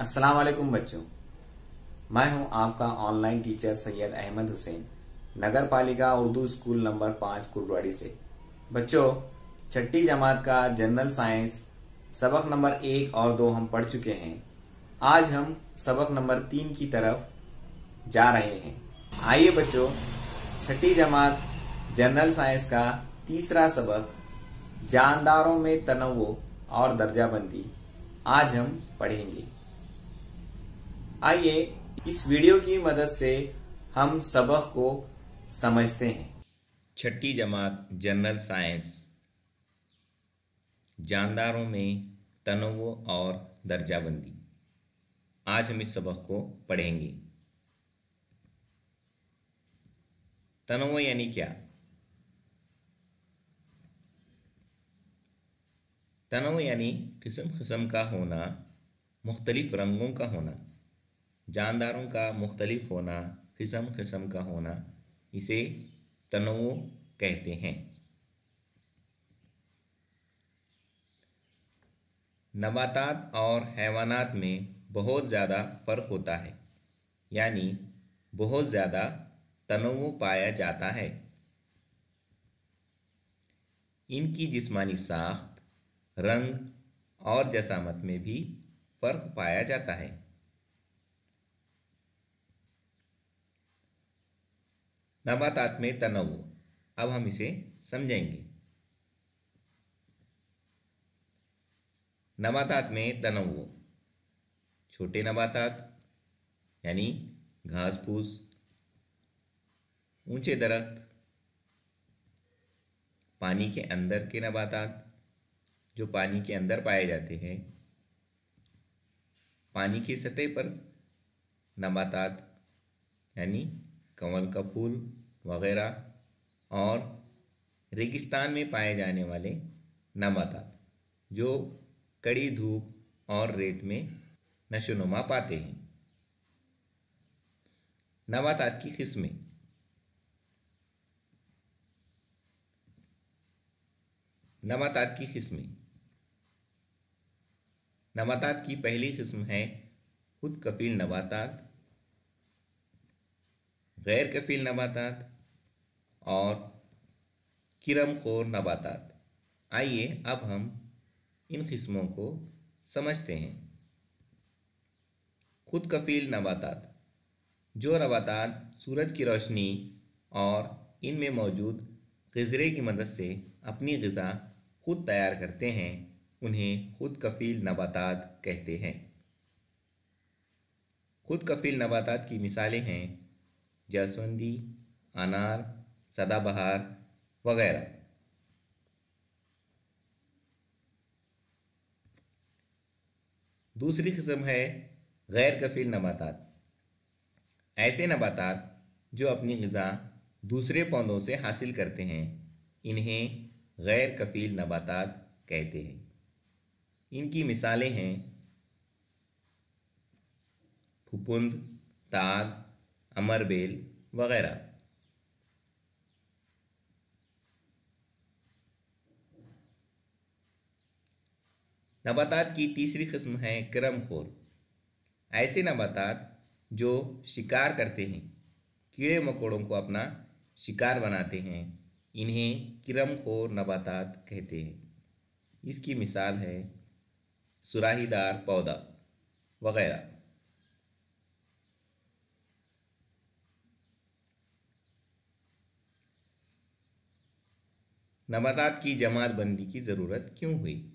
अस्सलाम वालेकुम बच्चों। मैं हूँ आपका online teacher Syed Ahmed Hussain Nagar Palika Urdu school number पाँच कुरवाड़ी से। बच्चों, छठी जमात का जनरल साइंस सबक नंबर एक और दो हम पढ़ चुके हैं। आज हम सबक नंबर तीन की तरफ़ जा रहे हैं। आइए बच्चों, छठी जमात जनरल साइंस का तीसरा सबक, जानदारों में तनवो और दर्जाबंदी आज हम पढ़ेंगे। आइए इस वीडियो की मदद से हम सबक को समझते हैं। छठी जमात, जनरल साइंस। जानदारों में तनवो और दर्जाबंदी। आज हम इस सबक को पढ़ेंगे। तनवो यानी क्या? तनव यानी किस्म किस्म का होना, मुख्तलिफ़ रंगों का होना, जानदारों का मुख्तलिफ़ होना, किस्म किस्म का होना, इसे तनवो कहते हैं। नबातात और हैवानात में बहुत ज़्यादा फ़र्क होता है, यानी बहुत ज़्यादा तनवो पाया जाता है। इनकी जिस्मानी साख्त रंग और जसामत में भी फ़र्क पाया जाता है। नबातात में तनवु अब हम इसे समझेंगे। नबातात में तनवु छोटे नबातात, यानी घास फूस ऊँचे दरख्त, पानी के अंदर के नबातात जो पानी के अंदर पाए जाते हैं। पानी की सतह पर नबातात यानी कंवल का फूल वगैरह, और रेगिस्तान में पाए जाने वाले नबातात जो कड़ी धूप और रेत में नशोनुमा पाते हैं। नबातात की किस्में। नबातात की किस्में। नबातात की पहली किस्म है खुद कफील नबातात गैर कफील नबातात और किरम खोर नबातात आइए अब हम इन किस्मों को समझते हैं। खुद कफील नबातात जो नबातात सूरज की रोशनी और इनमें मौजूद गज़रे की मदद से अपनी गज़ा खुद तैयार करते हैं। उन्हें खुद कफील नबातात कहते हैं। खुद कफील नबातात की मिसालें हैं जासवंदी, अनार, सदाबहार वगैरह। दूसरी किस्म है गैर कफील नबातात ऐसे नबातात जो अपनी गज़ा दूसरे पौधों से हासिल करते हैं, इन्हें गैर कफील नबातात कहते हैं। इनकी मिसालें हैं फुपुंद ताग अमरबेल वगैरह। नबातात की तीसरी किस्म है क्रमखोर। ऐसे नबातात जो शिकार करते हैं, कीड़े मकोड़ों को अपना शिकार बनाते हैं, इन्हें किरमखोर नबातात कहते हैं। इसकी मिसाल है सुराहीदार पौधा वगैरह। नबातात की जमात बंदी की ज़रूरत क्यों हुई?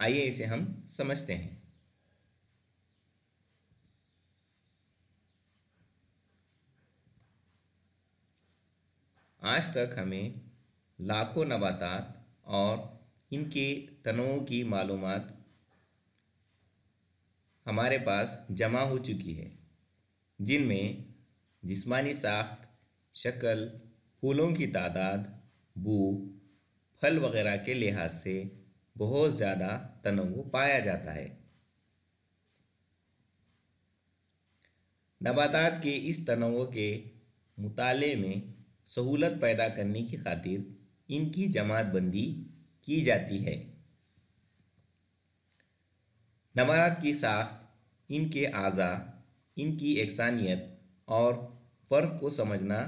आइए इसे हम समझते हैं। आज तक हमें लाखों नबातात और इनके तनों की मालूम हमारे पास जमा हो चुकी है, जिनमें जिस्मानी साख्त, शक्ल, फूलों की तादाद बू फल वगैरह के लिहाज से बहुत ज़्यादा तनवु पाया जाता है। नबातात के इस तनवु के मुताले में सहूलत पैदा करने की खातिर इनकी जमात बंदी की जाती है। नबातात की साख्त इनके अज़ा इनकी एकसानियत और फ़र्क को समझना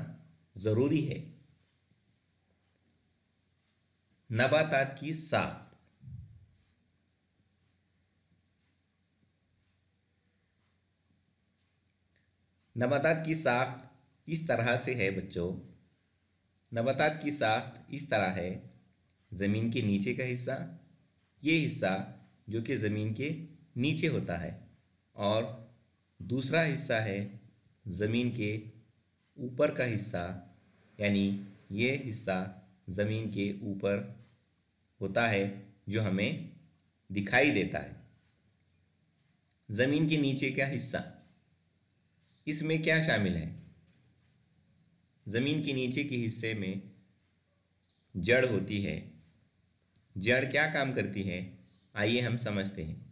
ज़रूरी है। नबातात की साख्त नबातात की साख्त इस तरह से है बच्चों। नबातात की साख्त इस तरह है। ज़मीन के नीचे का हिस्सा, ये हिस्सा जो कि ज़मीन के नीचे होता है। और दूसरा हिस्सा है ज़मीन के ऊपर का हिस्सा, यानी ये हिस्सा ज़मीन के ऊपर होता है जो हमें दिखाई देता है। ज़मीन के नीचे का हिस्सा, इसमें क्या शामिल है? ज़मीन के नीचे के हिस्से में जड़ होती है। जड़ क्या काम करती है? आइए हम समझते हैं।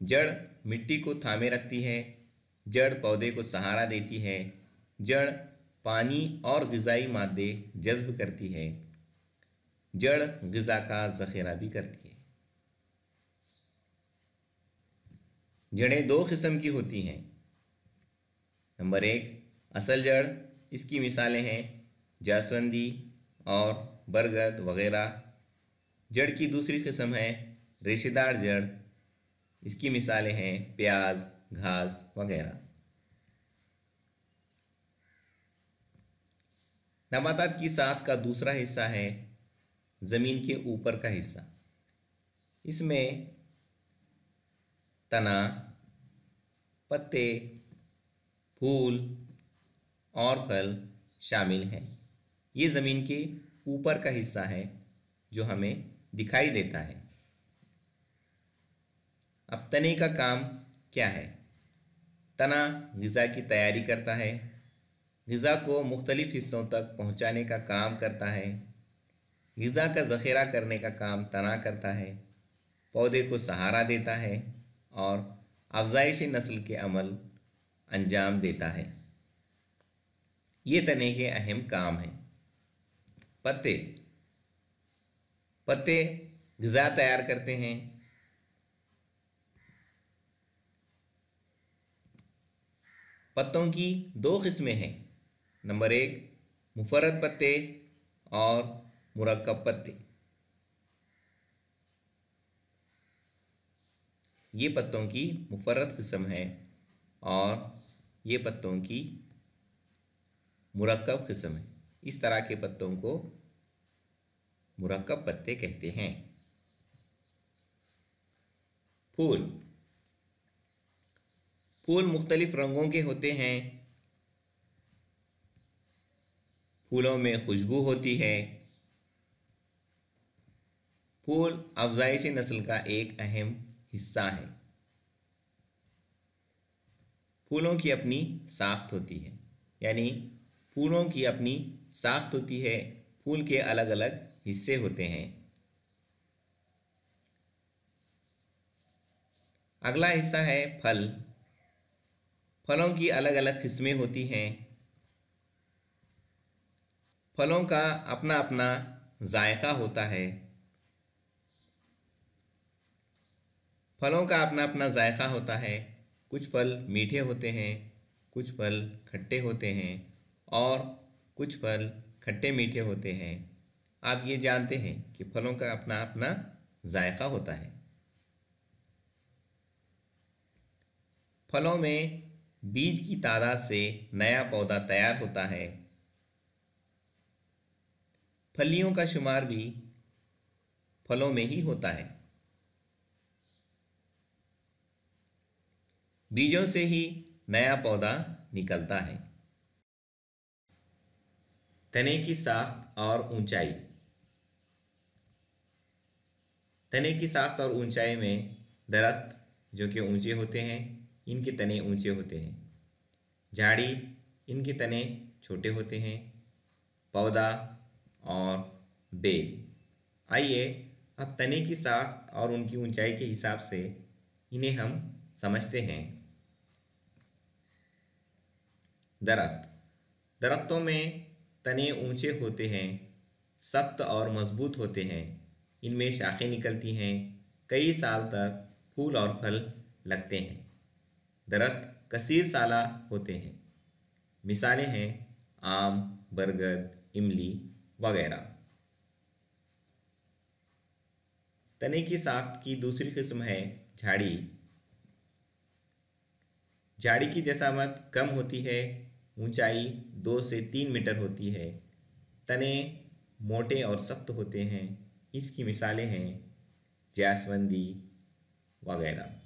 जड़ मिट्टी को थामे रखती है, जड़ पौधे को सहारा देती है, जड़ पानी और गज़ाई मादे जज्ब करती है, जड़ गज़ा का ज़ख़ीरा भी करती है। जड़ें दो किस्म की होती हैं। नंबर एक, असल जड़, इसकी मिसालें हैं, जासवंदी और बरगद वगैरह। जड़ की दूसरी किस्म है, रेशेदार जड़ इसकी मिसालें हैं प्याज, घास वगैरह। नबातात की साथ का दूसरा हिस्सा है ज़मीन के ऊपर का हिस्सा। इसमें तना, पत्ते, फूल और फल शामिल हैं। ये ज़मीन के ऊपर का हिस्सा है जो हमें दिखाई देता है। अब तने का काम क्या है? तना गज़ा की तैयारी करता है। गज़ा को मुख्तलिफ़ हिस्सों तक पहुँचाने का काम करता है। गज़ा का ज़ख़ीरा करने का काम तना करता है। पौधे को सहारा देता है और अफजाइश नस्ल के अमल अंजाम देता है। ये तने के अहम काम हैं। पत्ते। पत्ते गज़ा तैयार करते हैं। पत्तों की दो किस्में हैं। नंबर एक मुफरत पत्ते और मुरक्कब पत्ते। ये पत्तों की मुफरत किस्म है और ये पत्तों की मुरक्कब किस्म है। इस तरह के पत्तों को मुरक्कब पत्ते कहते हैं। फूल फूल मुख्तलिफ़ रंगों के होते हैं। फूलों में खुशबू होती है। फूल अफजाइश नस्ल का एक अहम हिस्सा है। फूलों की अपनी साख्त होती है, यानी फूलों की अपनी साख्त होती है। फूल के अलग अलग हिस्से होते हैं। अगला हिस्सा है फल। फलों की अलग अलग किस्में होती हैं। फलों का अपना अपना जायका होता है। फलों का अपना अपना जायका होता है। कुछ फल मीठे होते हैं, कुछ फल खट्टे होते हैं और कुछ फल खट्टे मीठे होते हैं। आप ये जानते हैं कि फलों का अपना अपना जायका होता है। फलों में बीज की तादाद से नया पौधा तैयार होता है। फलियों का शुमार भी फलों में ही होता है। बीजों से ही नया पौधा निकलता है। तने की साख्त और ऊंचाई। तने की साख्त और ऊंचाई में दरख्त जो कि ऊँचे होते हैं इनके तने ऊँचे होते हैं। झाड़ी इनके तने छोटे होते हैं। पौधा और बेल। आइए अब तने की साख और उनकी ऊंचाई के हिसाब से इन्हें हम समझते हैं। दरख्त। दरख्तों में तने ऊँचे होते हैं, सख्त और मज़बूत होते हैं। इनमें शाखें निकलती हैं, कई साल तक फूल और फल लगते हैं। दरख्त कसीर साला होते हैं। मिसालें हैं, आम, बरगद, इमली वगैरह। तने की साख्त की दूसरी किस्म है झाड़ी। झाड़ी की जसामत कम होती है, ऊंचाई दो से तीन मीटर होती है। तने मोटे और सख्त होते हैं, इसकी मिसालें हैं जैसवंदी वगैरह।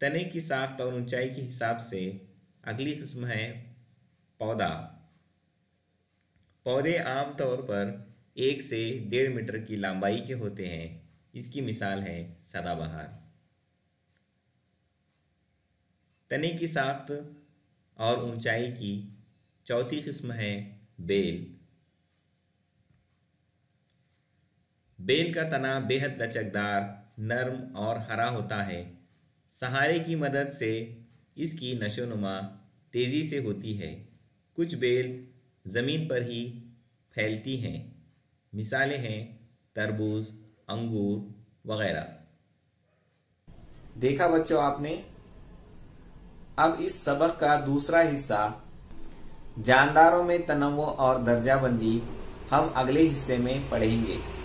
तने की साख्त और ऊंचाई के हिसाब से अगली किस्म है पौधा। पौधे आमतौर पर एक से डेढ़ मीटर की लंबाई के होते हैं। इसकी मिसाल है सदाबहार। तने की साख्त और ऊंचाई की चौथी किस्म है बेल। बेल का तना बेहद लचकदार, नर्म और हरा होता है। सहारे की मदद से इसकी नशोनुमा तेज़ी से होती है। कुछ बेल ज़मीन पर ही फैलती हैं। मिसालें हैं, तरबूज, अंगूर वगैरह। देखा बच्चों आपने? अब इस सबक का दूसरा हिस्सा, जानदारों में तनवो और दर्जाबंदी हम अगले हिस्से में पढ़ेंगे।